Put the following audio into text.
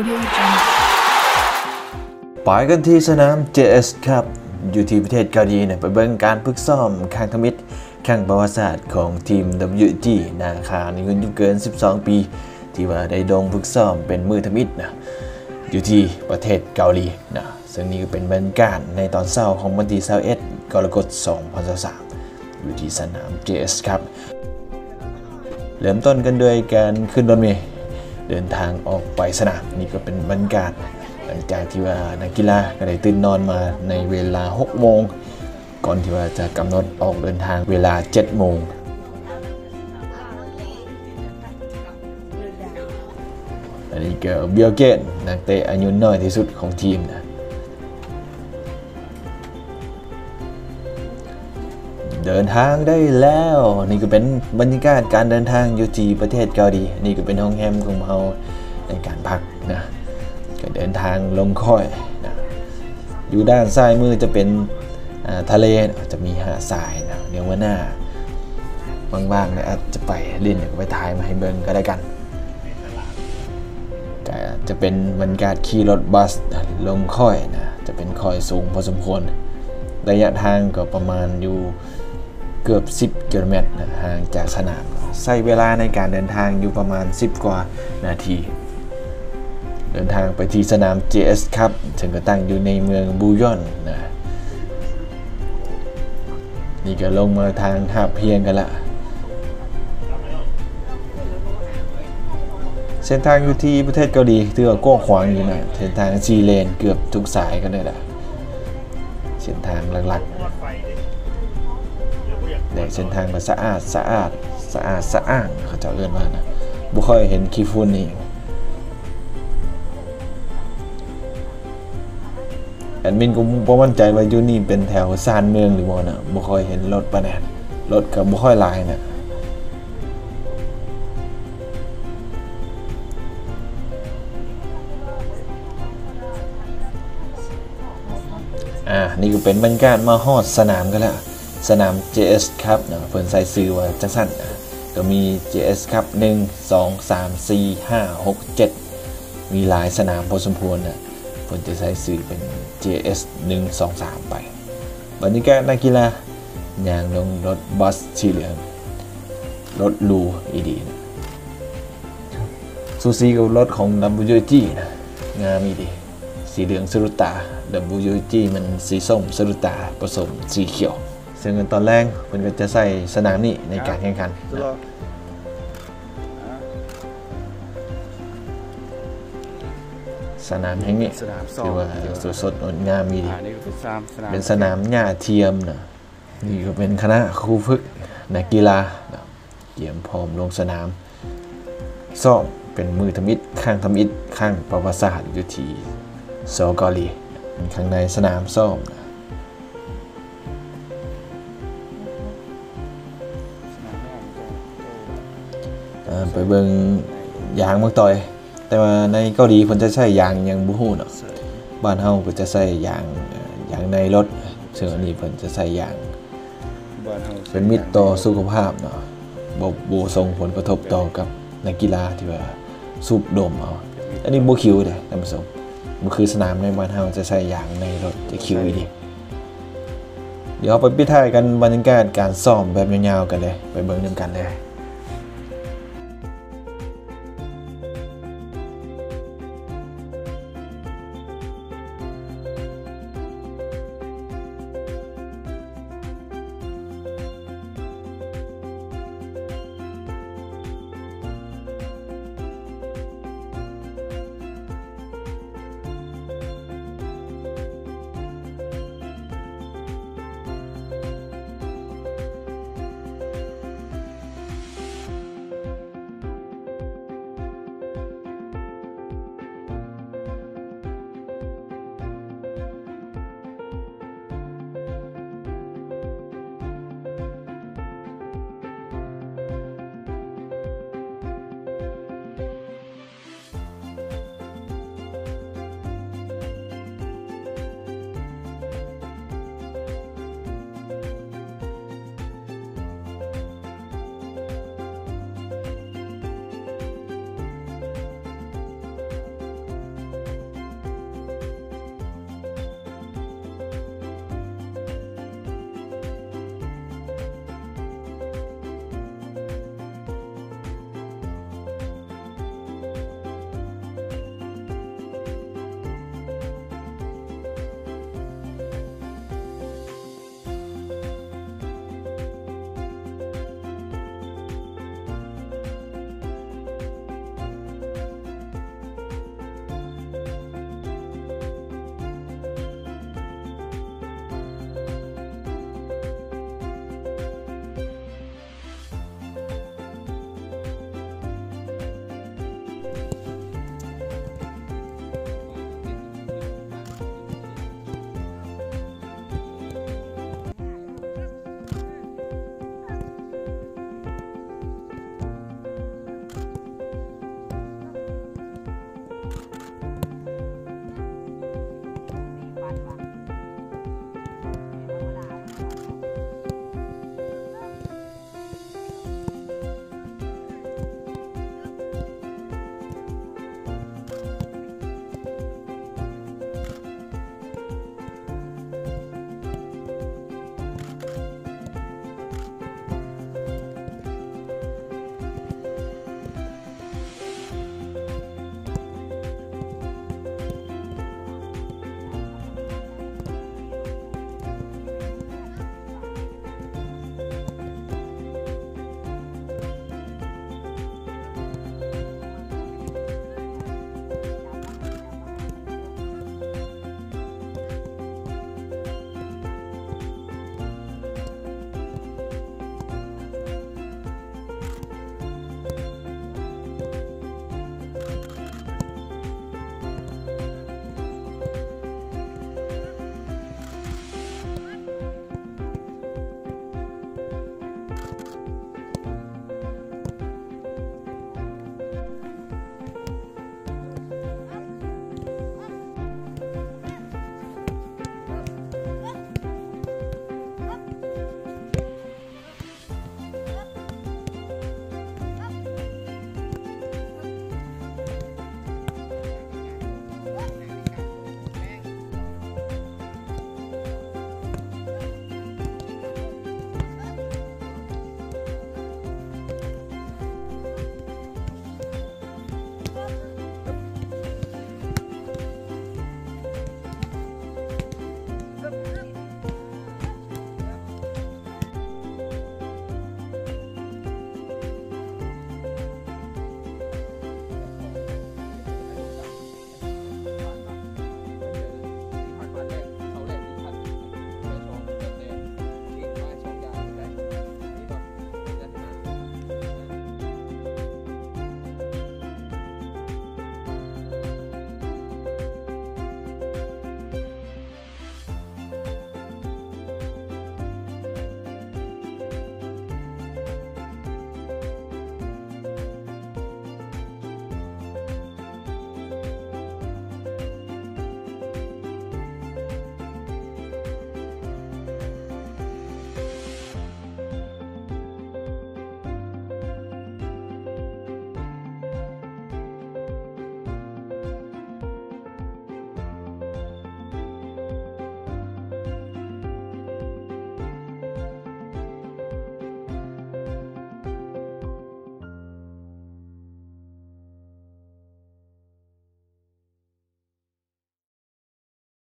Audio Jungle. ไปกันที่สนาม JS ครับ อยู่ที่ประเทศเกาหลีเนี่ยไปเบิ่งการฝึกซ้อมข้างทมิตรข้างประวัติศาสตร์ของทีม WG นาคาในอายุเกิน 12 ปี ที่ว่าได้ดงฝึกซ้อมเป็นมือทมิตรนะอยู่ที่ประเทศเกาหลีนะซึ่งนี่ก็เป็นบรรยากาศในตอนเช้าของวันที่21กรกฎาคม2023อยู่ที่สนาม JS ครับ เริ่มต้นกันด้วยการขึ้นรถเมล์ เดินทางออกไปสนามนี่ก็เป็นบรรยากาศ หลังจากที่ว่านักกีฬาก็ได้ตื่นนอนมาในเวลา 6 โมง ก่อนที่ว่าจะกำหนดออกเดินทางเวลา 7 โมงอันนี้ก็เบียลเกตนักเตะอายุน้อยที่สุดของทีมนะ เดินทางได้แล้ว นี่ก็เป็นบรรยากาศการเดินทางอยู่ที่ประเทศเกาหลีนี่ก็เป็นห้องแฮมของเราในการพักนะก็เดินทางลงค่อยนะอยู่ด้านซ้ายมือจะเป็นทะเลจะมีหาดทรายนะเดี๋ยววันหน้าว่างๆเนี่ยอาจจะไปเล่นไปถ่ายมาให้เบิ่งก็ได้กันก็จะเป็นบรรยากาศขี่รถบัสลงค่อยนะจะเป็นค่อยสูงพอสมควรระยะทางก็ประมาณอยู่ เกือบ 10 กิโลเมตรนะห่างจากสนามใช้เวลาในการเดินทางอยู่ประมาณ 10 กว่านาที เดินทางไปที่สนาม JS ครับถึงก็ตั้งอยู่ในเมืองบูยอนนะนี่ก็ลงมาทางหาบเพียงกันละเส้นทางอยู่ที่ประเทศเกาหลีถือว่ากว้างขวางอยู่นะเส้นทางซีเลนเกือบทุกสายกันเลยละเส้นทางหลักๆ แต่เส้นทางก็สะอาดสะอาดสะอาดสะอ้างเขาเจะเอื้อนว่านะบุค่อยเห็นขี้ฝุ่นนี่แอดมินก็บ่มั่นใจว่ายูนี่เป็นแถวซานเมืองหรือบ่นะบ่ค่อยเห็นรถปะแนนรถก็บ่ค่อยหลายนะอ่านี่ก็เป็นบรรยากาศมาฮอดสนามกันแล้ว สนาม JS ครับนะเพิ่นใส่ซื้อว่าจังซั่นอะก็มี JS ครับ 1 2 3 4 5 6 7 มีหลายสนามพอสมควรนะเพิ่นจะใส่ซื้อเป็น JS 1 2 3 ไปบรรยากาศนักกีฬาอย่างลงรถบัสสีเหลืองรถลูอีดีนะซูซีกับรถของ WG นะงามอีดี สีเหลืองสรุตา WG มันสีส้มสรุตาผสมสีเขียว ซึ่งตอนแรกมันก็จะใส่สนามนี้ในการแข่งขันนะสนามแห่งนี้สนามซ้อมที่ว่าสดสดงดงามมีดีอ่านี่ก็เป็นสนามสนามเป็นสนามหญ้าเทียมนะนี่ก็เป็นคณะครูฝึกนักกีฬานะเตรียมพร้อมลงสนามซ้อมเป็นมือทมิตรข้างทมิตรข้างประวัติศาสตร์อยู่ที่โซอเกาหลีข้างในสนามซ้อมนะ ไปเบิงยางมักต่อย แต่ว่าในเกาหลีเพิ่นจะใช้ยางยังบ่ฮู้เนาะบ้านเฮาก็จะใช้ยางยางในรถซึ่งอันนี้เพิ่นจะใช้ยางเป็นมิตรต่อสุขภาพเนาะบ่บ่ส่งผลกระทบต่อกับนักกีฬาที่ว่าสูบดมเอาอันนี้บ่คิวเด้ท่านผู้ชมบ่คือสนามในบ้านเฮาจะใช้ยางในรถจะคิวอีดีเดี๋ยวไปปิดท้ายกันบรรยากาศการซ้อมแบบยาวๆกันเลย ไปเบิ่งนำกันเลย